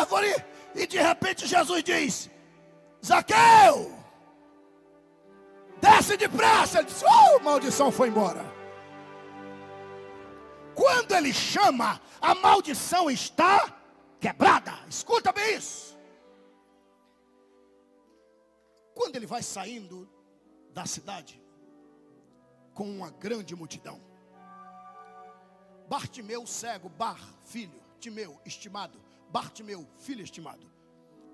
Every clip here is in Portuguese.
árvore. E de repente Jesus diz: Zaqueu, desce depressa. Ele disse: Oh, maldição foi embora. Quando ele chama, a maldição está quebrada. Escuta bem isso. Quando ele vai saindo da cidade com uma grande multidão, Bartimeu cego, Bar, filho, Timeu, estimado, Bartimeu, filho estimado.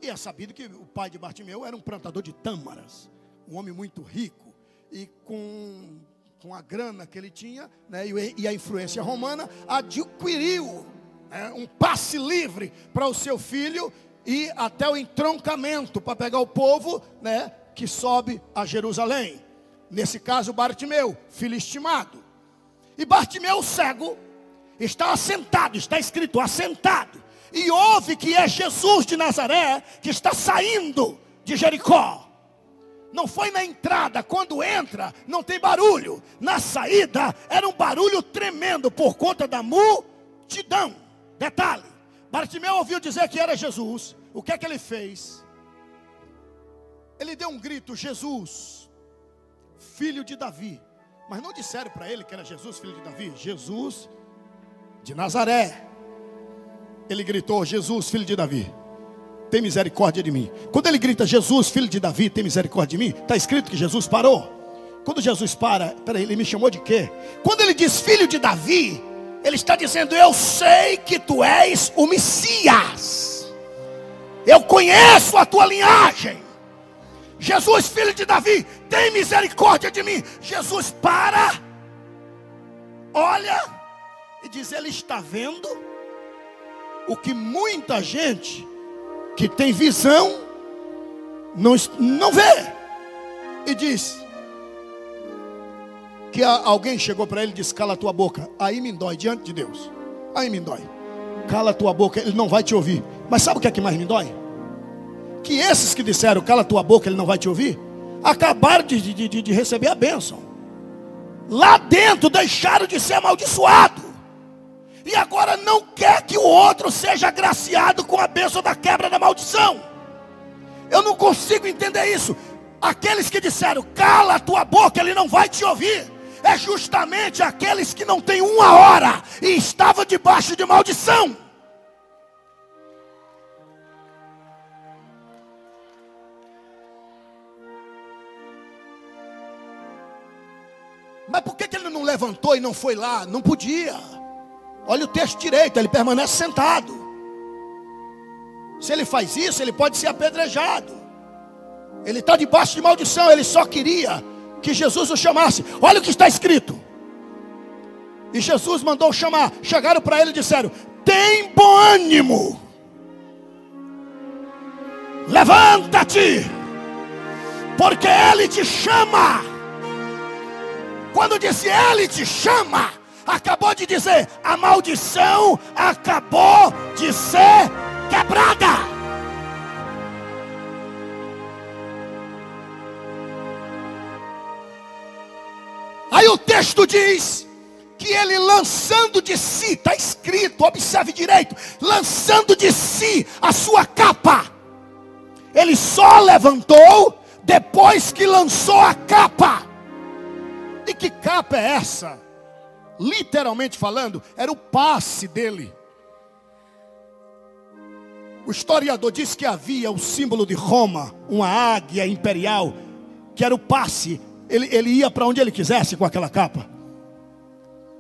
E é sabido que o pai de Bartimeu era um plantador de tâmaras, um homem muito rico e com, com a grana que ele tinha né, e, a influência romana, adquiriu né, um passe livre para o seu filho e até o entroncamento para pegar o povo né, que sobe a Jerusalém. Nesse caso, Bartimeu, filho estimado. E Bartimeu, cego, está assentado, está escrito assentado, e ouve que é Jesus de Nazaré que está saindo de Jericó. Não foi na entrada, quando entra, não tem barulho. Na saída, era um barulho tremendo por conta da multidão. Detalhe: Bartimeu ouviu dizer que era Jesus. O que é que ele fez? Ele deu um grito: Jesus, filho de Davi. Mas não disseram para ele que era Jesus, filho de Davi. Jesus, de Nazaré. Ele gritou: Jesus, filho de Davi, tem misericórdia de mim. Quando ele grita: Jesus, filho de Davi, tem misericórdia de mim, está escrito que Jesus parou. Quando Jesus para, peraí, ele me chamou de quê? Quando ele diz filho de Davi, ele está dizendo: Eu sei que tu és o Messias, eu conheço a tua linhagem. Jesus, filho de Davi, tem misericórdia de mim. Jesus para, olha e diz: Ele está vendo o que muita gente que tem visão não, não vê. E diz que alguém chegou para ele e disse: Cala a tua boca. Aí me dói diante de Deus. Aí me dói. Cala a tua boca, ele não vai te ouvir. Mas sabe o que é que mais me dói? Que esses que disseram: Cala a tua boca, ele não vai te ouvir. Acabaram de, de, de, receber a bênção. Lá dentro deixaram de ser amaldiçoados e agora não quer que o outro seja agraciado com a bênção da quebra da maldição. Eu não consigo entender isso. Aqueles que disseram, cala a tua boca, ele não vai te ouvir. É justamente aqueles que não têm uma hora e estavam debaixo de maldição. Mas por que, que ele não levantou e não foi lá? Não podia. Olha o texto direito, ele permanece sentado. Se ele faz isso, ele pode ser apedrejado. Ele está debaixo de maldição, ele só queria que Jesus o chamasse. Olha o que está escrito. E Jesus mandou chamar. Chegaram para ele e disseram: Tem bom ânimo. Levanta-te, porque ele te chama. Quando disse ele te chama, acabou de dizer: a maldição acabou de ser quebrada. Aí o texto diz que ele lançando de si, está escrito, observe direito, lançando de si a sua capa, ele só levantou depois que lançou a capa. E que capa é essa? Literalmente falando, era o passe dele. O historiador diz que havia o símbolo de Roma, uma águia imperial, que era o passe. Ele, ele ia para onde ele quisesse com aquela capa.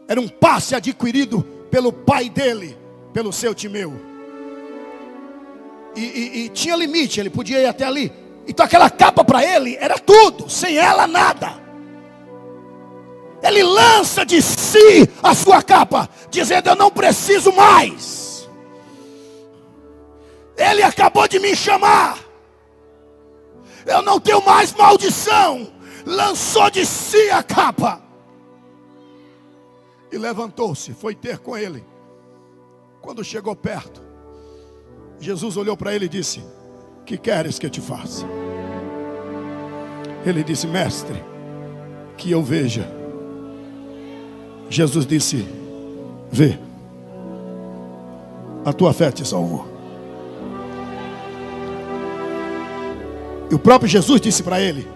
Era um passe adquirido pelo pai dele, pelo seu Timeu. E, e, e tinha limite, ele podia ir até ali. Então aquela capa para ele era tudo, sem ela nada ele lança de si a sua capa, dizendo: Eu não preciso mais. Ele acabou de me chamar. Eu não tenho mais maldição. Lançou de si a capa. E levantou-se, foi ter com ele. Quando chegou perto, Jesus olhou para ele e disse: Que queres que eu te faça? Ele disse: Mestre, que eu veja. Jesus disse: Vê, a tua fé te salvou. E o próprio Jesus disse para ele: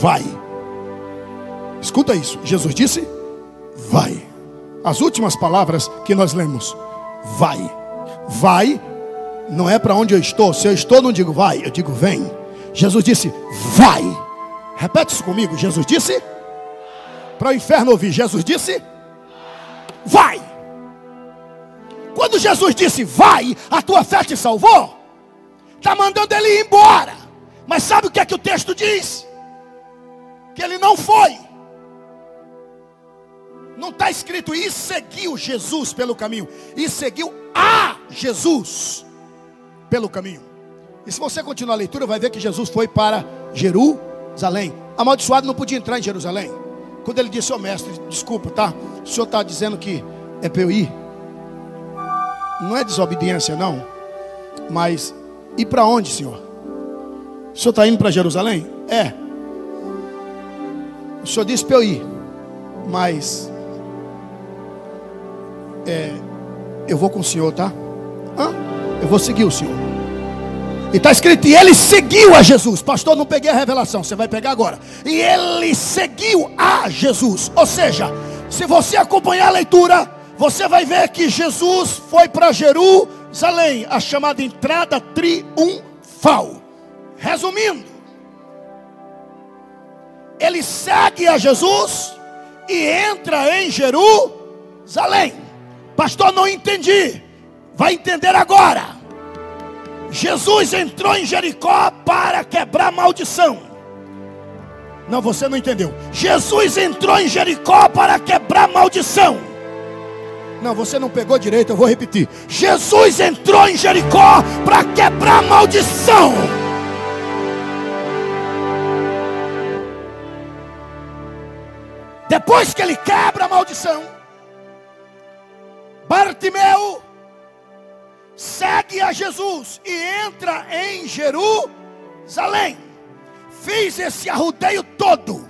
Vai. Escuta isso. Jesus disse: Vai. As últimas palavras que nós lemos: Vai. Vai não é para onde eu estou. Se eu estou, não digo vai, eu digo vem. Jesus disse: Vai. Repete isso comigo. Jesus disse: Vai. Para o inferno ouvir. Jesus disse: Vai. Quando Jesus disse: Vai, a tua fé te salvou. Está mandando ele ir embora. Mas sabe o que é que o texto diz? Que ele não foi. Não está escrito e seguiu Jesus pelo caminho. E seguiu a Jesus pelo caminho. E se você continuar a leitura, vai ver que Jesus foi para Jerusalém. Amaldiçoado não podia entrar em Jerusalém. Quando ele disse, ô oh, mestre, desculpa, tá? O senhor está dizendo que é para eu ir. Não é desobediência, não. Mas ir para onde, senhor? O senhor está indo para Jerusalém? É. O senhor disse para eu ir, mas é, eu vou com o senhor, tá? Hã? Eu vou seguir o senhor. E está escrito, e ele seguiu a Jesus. Pastor, não peguei a revelação, você vai pegar agora. E ele seguiu a Jesus. Ou seja, se você acompanhar a leitura, você vai ver que Jesus foi para Jerusalém, a chamada entrada triunfal. Resumindo, ele segue a Jesus e entra em Jerusalém. Pastor, não entendi. Vai entender agora. Jesus entrou em Jericó para quebrar maldição. Não, você não entendeu. Jesus entrou em Jericó para quebrar maldição. Não, você não pegou direito, eu vou repetir. Jesus entrou em Jericó para quebrar maldição. Depois que ele quebra a maldição, Bartimeu segue a Jesus e entra em Jerusalém. Fiz esse arrudeio todo,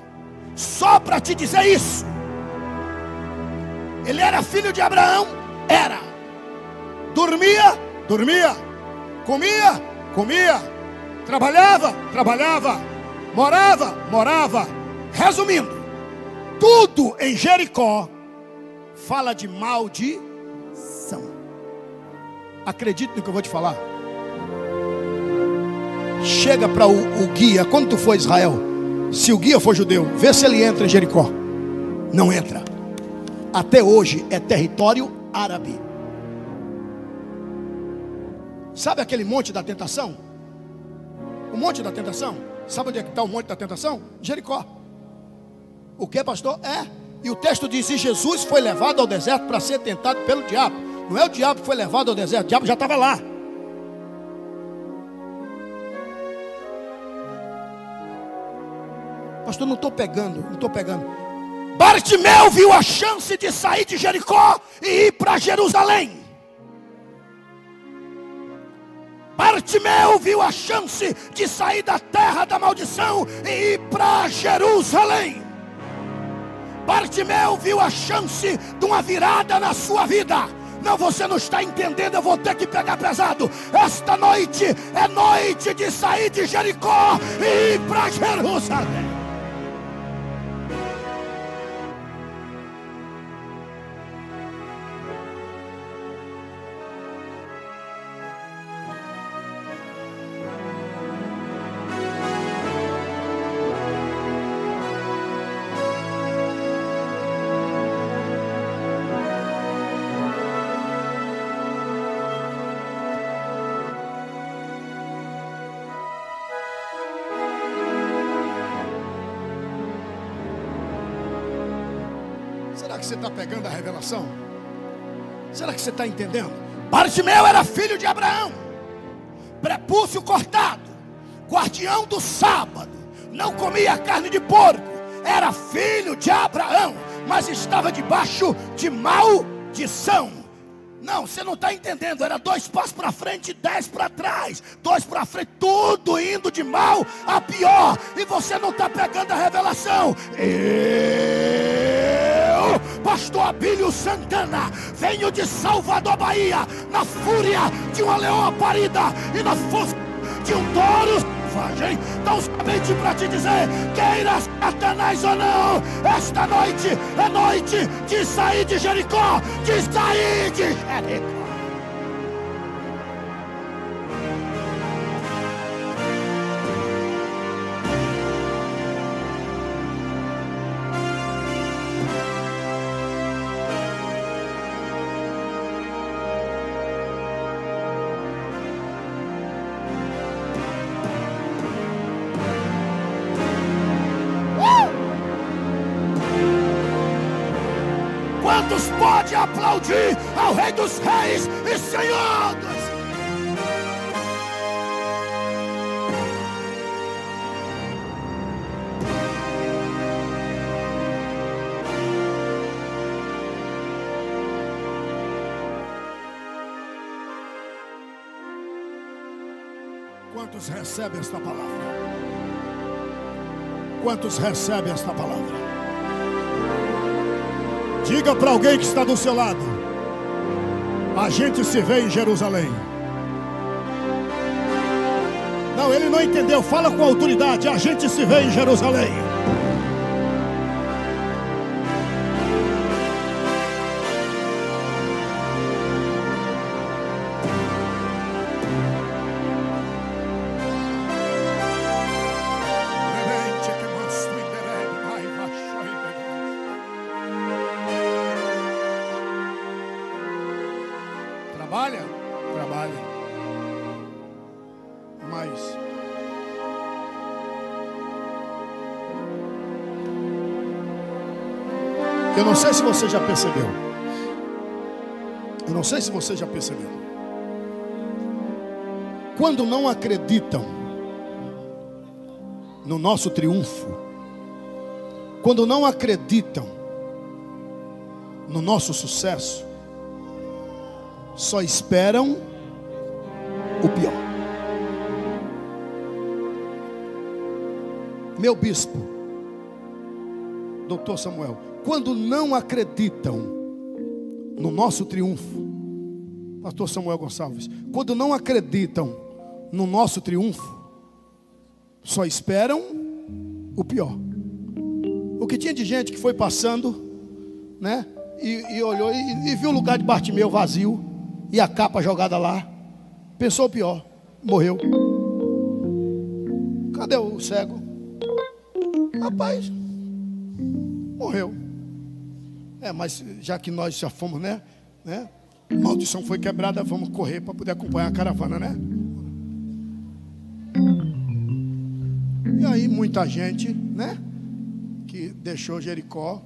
só para te dizer isso. Ele era filho de Abraão? Era. Dormia? Dormia. Comia? Comia. Trabalhava? Trabalhava. Morava? Morava. Resumindo, tudo em Jericó fala de maldição. Acredite no que eu vou te falar. Chega para o, o, guia, quando tu for Israel, se o guia for judeu, vê se ele entra em Jericó. Não entra. Até hoje é território árabe. Sabe aquele monte da tentação? O monte da tentação? Sabe onde é que está o monte da tentação? Jericó. O que, pastor? É. E o texto diz: e Jesus foi levado ao deserto para ser tentado pelo diabo. Não é o diabo que foi levado ao deserto, o diabo já estava lá. Pastor, não estou pegando, não estou pegando. Bartimeu viu a chance de sair de Jericó e ir para Jerusalém. Bartimeu viu a chance de sair da terra da maldição e ir para Jerusalém. Bartimeu viu a chance de uma virada na sua vida. Não, você não está entendendo, eu vou ter que pegar pesado. Esta noite é noite de sair de Jericó e ir para Jerusalém. Você está pegando a revelação? Será que você está entendendo? Bartimeu era filho de Abraão, prepúcio cortado, guardião do sábado, não comia carne de porco, era filho de Abraão, mas estava debaixo de maldição. Não, você não está entendendo. Era dois passos para frente e dez para trás. Dois para frente, tudo indo de mal a pior. E você não está pegando a revelação. E pastor Abílio Santana, venho de Salvador, Bahia, na fúria de uma leoa parida e na força de um touro selvagem. Então, somente para te dizer: queira Satanás ou não, esta noite é noite de sair de Jericó, de sair de Jericó. Quantos pode aplaudir ao Rei dos Reis e Senhor dos Quantos recebem esta palavra? Quantos recebem esta palavra? Diga para alguém que está do seu lado: a gente se vê em Jerusalém. Não, ele não entendeu. Fala com autoridade: a gente se vê em Jerusalém. Eu não sei se você já percebeu. Eu não sei se você já percebeu. Quando não acreditam no nosso triunfo, quando não acreditam no nosso sucesso, só esperam o pior. Meu bispo, doutor Samuel, quando não acreditam no nosso triunfo, pastor Samuel Gonçalves, quando não acreditam no nosso triunfo, só esperam o pior. O que tinha de gente que foi passando, né? E, e olhou e, e viu o lugar de Bartimeu vazio e a capa jogada lá. Pensou o pior, morreu. Cadê o cego? Rapaz, morreu. É, mas já que nós já fomos, né? né maldição foi quebrada, vamos correr para poder acompanhar a caravana, né? E aí muita gente, né? Que deixou Jericó.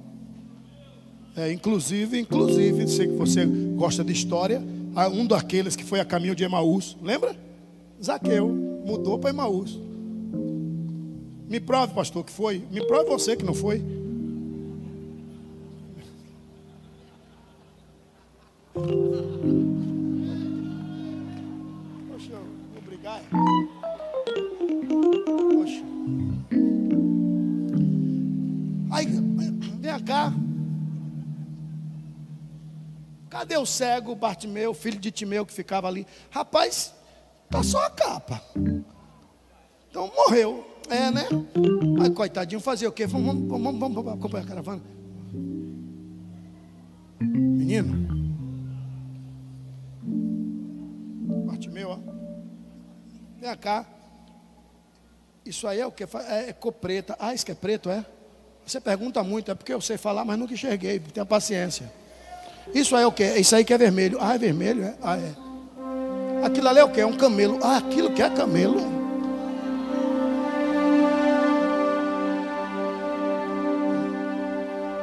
É, inclusive, inclusive, sei que você gosta de história um daqueles que foi a caminho de Emaús, lembra? Zaqueu mudou para Emaús. Me prove, pastor, que foi. Me prove você que não foi. Poxa. Aí, vem cá. Cadê o cego, Bartimeu, filho de Timeu, que ficava ali? Rapaz, tá só a capa. Então morreu. É, né? Mas coitadinho, fazer o quê? Vamos, vamos, vamos, vamos acompanhar a caravana. Menino. Bartimeu, ó. Vem cá. Isso aí é o que? É, é cor preta. Ah, isso que é preto, é? Você pergunta muito, é porque eu sei falar, mas nunca enxerguei. Tenha paciência. Isso aí é o que? Isso aí que é vermelho. Ah, é vermelho, é? Ah, é. Aquilo ali é o que? É um camelo. Ah, aquilo que é camelo.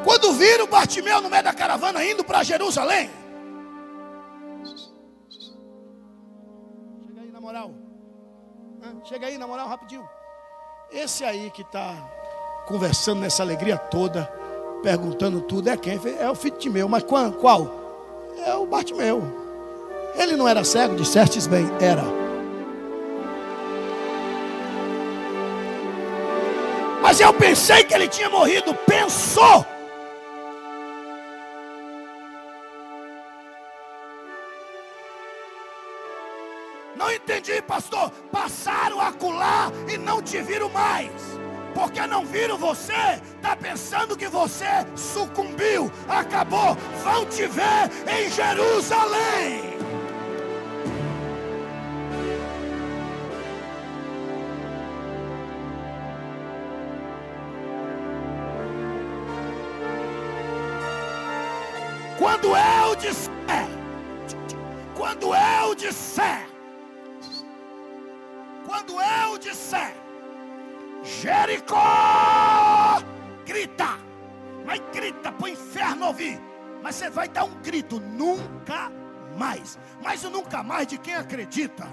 Quando viram Bartimeu no meio da caravana indo para Jerusalém. Chega aí na moral rapidinho. Esse aí que está conversando nessa alegria toda perguntando tudo, é quem? É o filho de Timeu, mas qual? qual? É o Bartimeu. Ele não era cego, dissestes bem, era. Mas eu pensei que ele tinha morrido, pensou. Não entendi, pastor. Passaram a acular e não te viram mais. Porque não viram você, está pensando que você sucumbiu, acabou. Vão te ver em Jerusalém. Quando eu disser, quando eu disser, Jericó, grita, mas grita para o inferno ouvir, mas você vai dar um grito, nunca mais, mas o nunca mais de quem acredita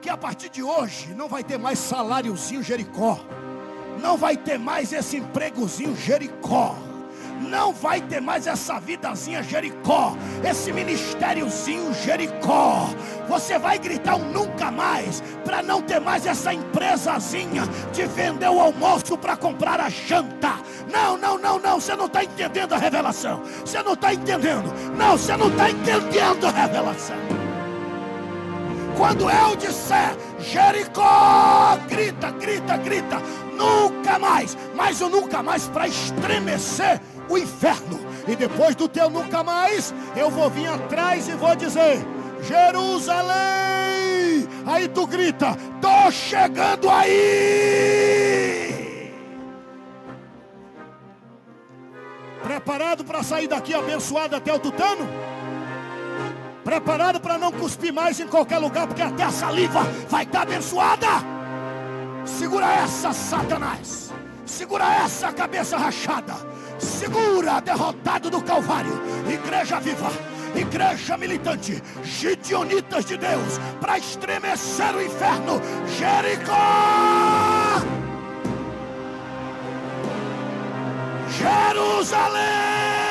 que a partir de hoje não vai ter mais saláriozinho Jericó, não vai ter mais esse empregozinho Jericó não vai ter mais essa vidazinha Jericó, esse ministériozinho Jericó. Você vai gritar um nunca mais, para não ter mais essa empresazinha de vender o almoço para comprar a janta. Não, não, não, não, você não está entendendo a revelação. Você não está entendendo. Não, você não está entendendo a revelação. Quando eu disser Jericó, grita, grita, grita, nunca mais, mas o nunca mais para estremecer o inferno. E depois do teu nunca mais, eu vou vir atrás e vou dizer: Jerusalém! Aí tu grita: Tô chegando aí! Preparado para sair daqui abençoado até o tutano? Preparado para não cuspir mais em qualquer lugar, porque até a saliva vai estar abençoada? Segura essa, Satanás! Segura essa cabeça rachada! Segura, derrotado do Calvário, igreja viva, igreja militante, gideonitas de Deus, para estremecer o inferno, Jericó, Jerusalém.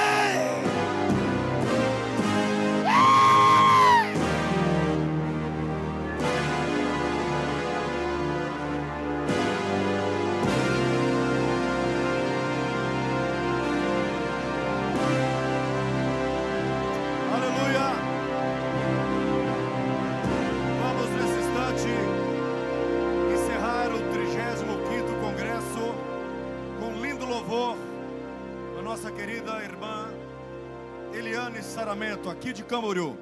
Aqui de Camboriú.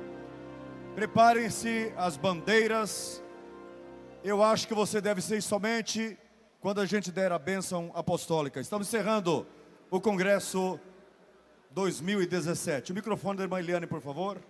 Preparem-se as bandeiras. Eu acho que você deve ser somente quando a gente der a bênção apostólica. Estamos encerrando o Congresso 2017. O microfone da irmã Eliane, por favor.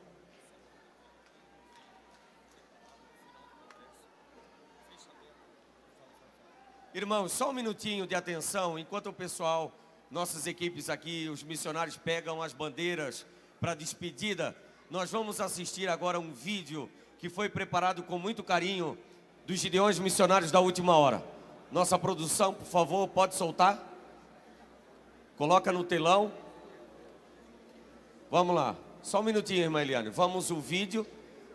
Irmãos, só um minutinho de atenção, enquanto o pessoal, nossas equipes aqui, os missionários pegam as bandeiras para a despedida, nós vamos assistir agora um vídeo que foi preparado com muito carinho dos Gideões Missionários da Última Hora. Nossa produção, por favor, pode soltar? Coloca no telão. Vamos lá. Só um minutinho, irmã Eliane. Vamos o vídeo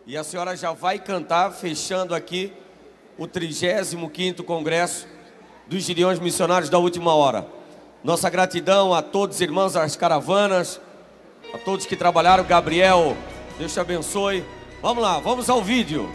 e a senhora já vai cantar, fechando aqui o 35º Congresso dos Gideões Missionários da Última Hora. Nossa gratidão a todos os irmãos das caravanas, a todos que trabalharam, Gabriel, Deus te abençoe. Vamos lá, vamos ao vídeo.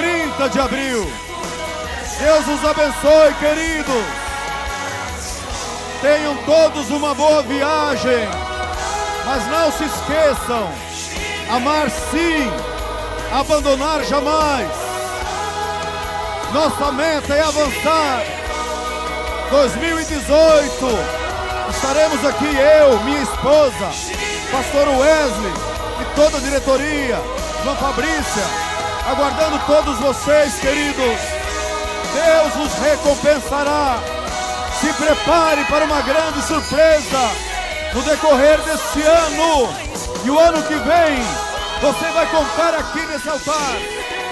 30 de abril. Deus os abençoe, queridos. Tenham todos uma boa viagem. Mas não se esqueçam: amar sim, abandonar jamais. Nossa meta é avançar. 2018, estaremos aqui, eu, minha esposa, pastor Wesley e toda a diretoria, João Fabrícia aguardando todos vocês, queridos. Deus os recompensará. Se prepare para uma grande surpresa no decorrer deste ano. E o ano que vem, você vai contar aqui nesse altar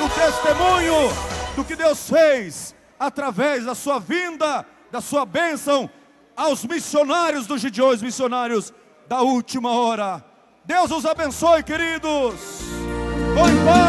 o testemunho do que Deus fez através da sua vinda, da sua bênção aos missionários do Gideões, missionários da última hora. Deus os abençoe, queridos. Vão em paz.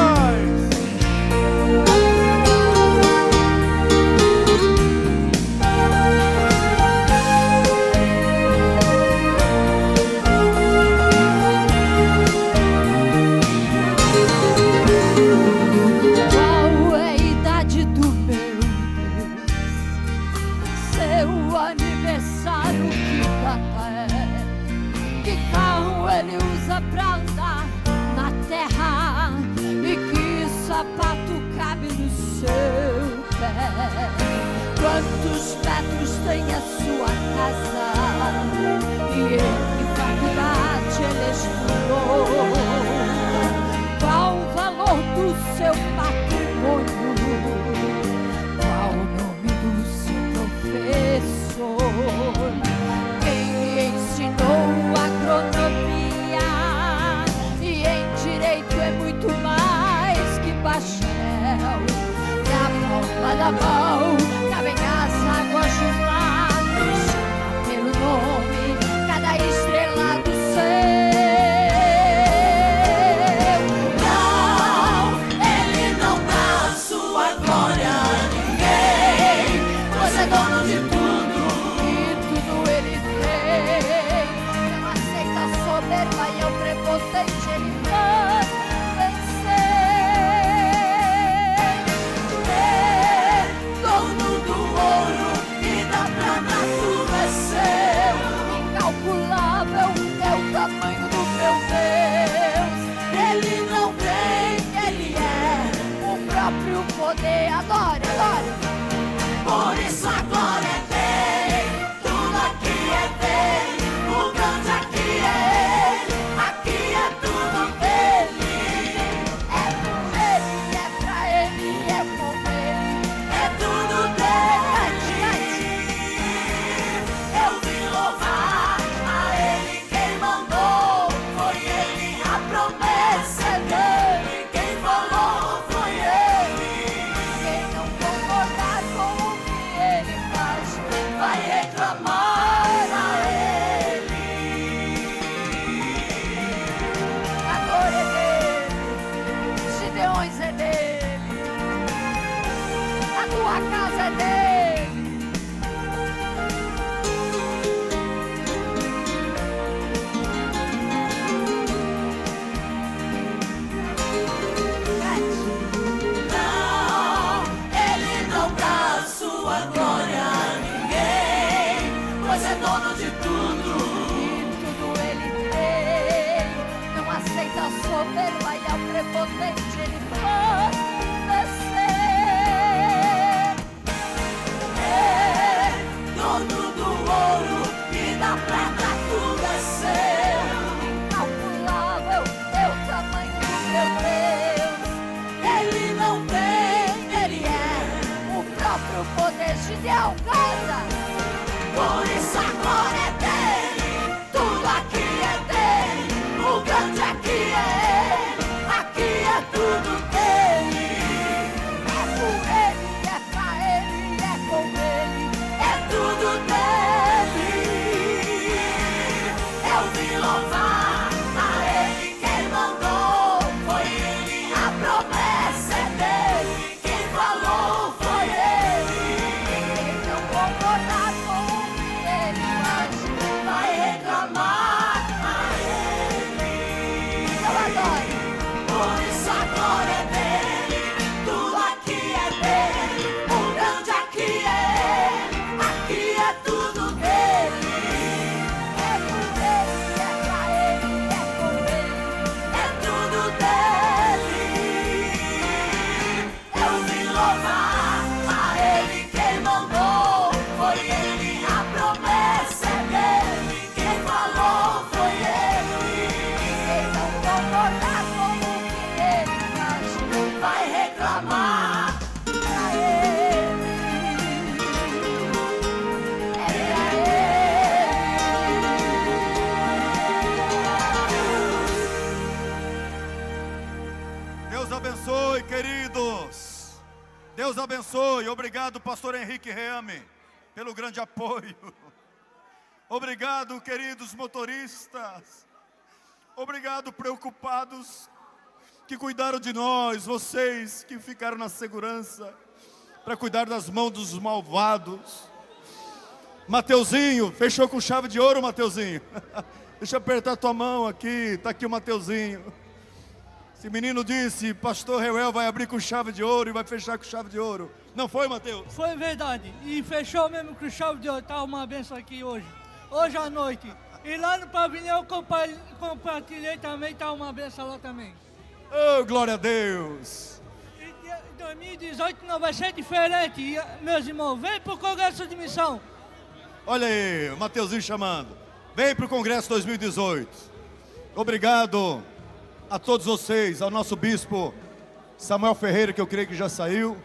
so abençoe. Obrigado, pastor Henrique Reame, pelo grande apoio. Obrigado, queridos motoristas. Obrigado, preocupados que cuidaram de nós, vocês que ficaram na segurança para cuidar das mãos dos malvados. Mateuzinho, fechou com chave de ouro, Mateuzinho. Deixa eu apertar tua mão aqui, tá aqui o Mateuzinho. Esse menino disse, pastor Reuel vai abrir com chave de ouro e vai fechar com chave de ouro. Não foi, Mateus? Foi verdade. E fechou mesmo com chave de ouro. Tá uma benção aqui hoje. Hoje à noite. E lá no pavilhão eu compa- compartilhei também, tá uma benção lá também. Oh, glória a Deus. E de- 2018 não vai ser diferente. E, meus irmãos, vem pro Congresso de Missão. Olha aí, o Mateuzinho chamando. Vem para o Congresso 2018. Obrigado a todos vocês, ao nosso bispo Samuel Ferreira, que eu creio que já saiu.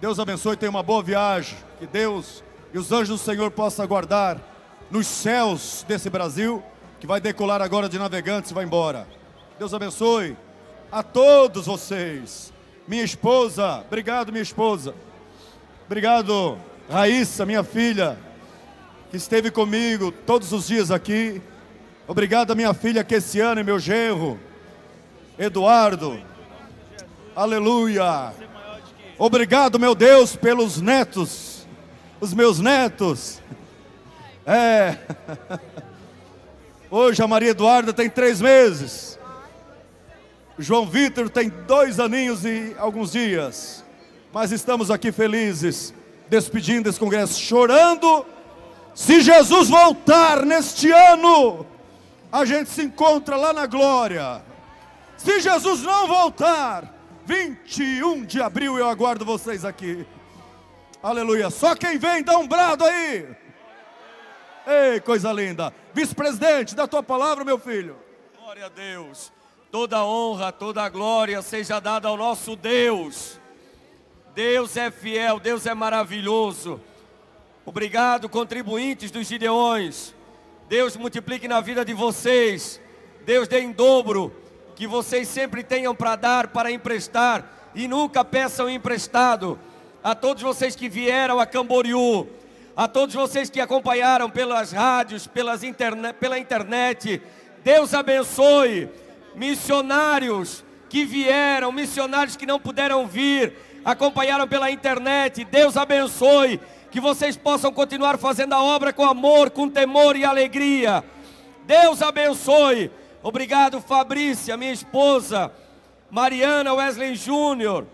Deus abençoe, tenha uma boa viagem. Que Deus e os anjos do Senhor possam guardar nos céus desse Brasil, que vai decolar agora de navegantes e vai embora. Deus abençoe a todos vocês. Minha esposa, obrigado, minha esposa. Obrigado, Raíssa, minha filha que esteve comigo todos os dias aqui. Obrigado minha filha Kessiana e meu genro, Eduardo. Aleluia. Obrigado, meu Deus, pelos netos, os meus netos. É. Hoje a Maria Eduarda tem três meses. João Vitor tem dois aninhos e alguns dias. Mas estamos aqui felizes, despedindo esse congresso, chorando se Jesus voltar neste ano, a gente se encontra lá na glória. Se Jesus não voltar, 21 de abril eu aguardo vocês aqui. Aleluia. Só quem vem dá um brado aí. Ei, coisa linda. Vice-presidente, dá tua palavra, meu filho. Glória a Deus. Toda honra, toda glória seja dada ao nosso Deus. Deus é fiel, Deus é maravilhoso. Obrigado, contribuintes dos Gideões. Deus multiplique na vida de vocês. Deus dê em dobro. Que vocês sempre tenham para dar, para emprestar. E nunca peçam emprestado. A todos vocês que vieram a Camboriú. A todos vocês que acompanharam pelas rádios, pelas interne pela internet. Deus abençoe. Missionários que vieram, missionários que não puderam vir, acompanharam pela internet. Deus abençoe. Que vocês possam continuar fazendo a obra com amor, com temor e alegria. Deus abençoe. Obrigado, Fabrícia, minha esposa. Mariana Wesley Júnior.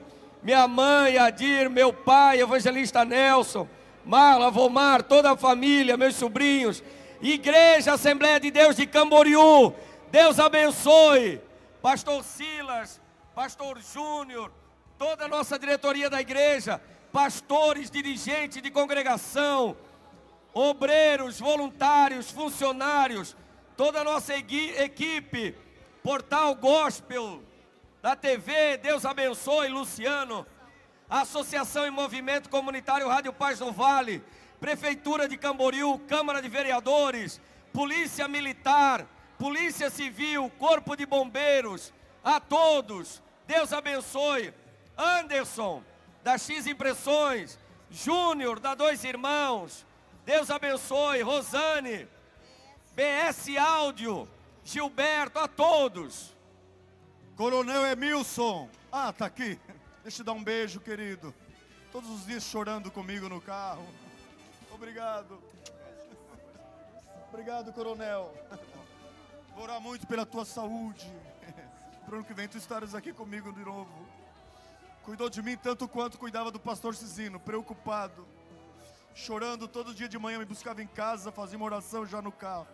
Minha mãe, Adir, meu pai, evangelista Nelson. Marla, Vomar, toda a família, meus sobrinhos. Igreja Assembleia de Deus de Camboriú. Deus abençoe. Pastor Silas, Pastor Júnior, toda a nossa diretoria da igreja, pastores, dirigentes de congregação, obreiros, voluntários, funcionários, toda a nossa equipe, Portal Gospel da TV, Deus abençoe, Luciano, Associação e Movimento Comunitário Rádio Paz do Vale, Prefeitura de Camboriú, Câmara de Vereadores, Polícia Militar, Polícia Civil, Corpo de Bombeiros, a todos, Deus abençoe. Anderson, da X Impressões, Júnior, da Dois Irmãos, Deus abençoe. Rosane, BS Áudio, Gilberto, a todos. Coronel Emilson. Ah, tá aqui. Deixa eu dar um beijo, querido. Todos os dias chorando comigo no carro. Obrigado. Obrigado, coronel. Vou orar muito pela tua saúde. Para o ano que vem tu estares aqui comigo de novo. Cuidou de mim tanto quanto cuidava do pastor Cisino, preocupado. Chorando todo dia de manhã, me buscava em casa, fazia uma oração já no carro.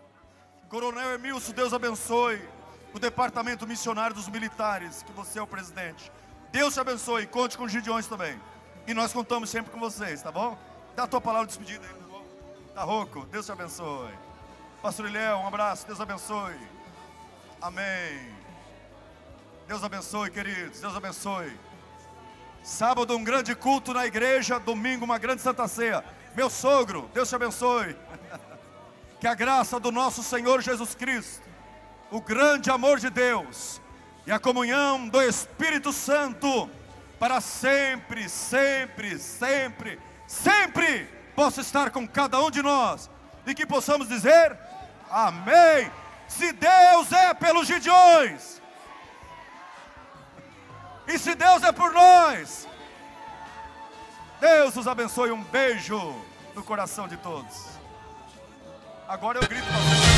Coronel Emilson, Deus abençoe o departamento missionário dos militares, que você é o presidente. Deus te abençoe, conte com os Gideões também. E nós contamos sempre com vocês, tá bom? Dá a tua palavra de despedida aí, tá bom? Tá rouco? Deus te abençoe. Pastor Ilhéu, um abraço, Deus abençoe. Amém. Deus abençoe, queridos, Deus abençoe. Sábado, um grande culto na igreja, domingo, uma grande santa ceia. Meu sogro, Deus te abençoe. Que a graça do nosso Senhor Jesus Cristo, o grande amor de Deus e a comunhão do Espírito Santo, para sempre, sempre, sempre, sempre possa estar com cada um de nós e que possamos dizer: Amém. Se Deus é pelos Gideões, e se Deus é por nós, Deus os abençoe. Um beijo no coração de todos. Agora eu grito pra vocês.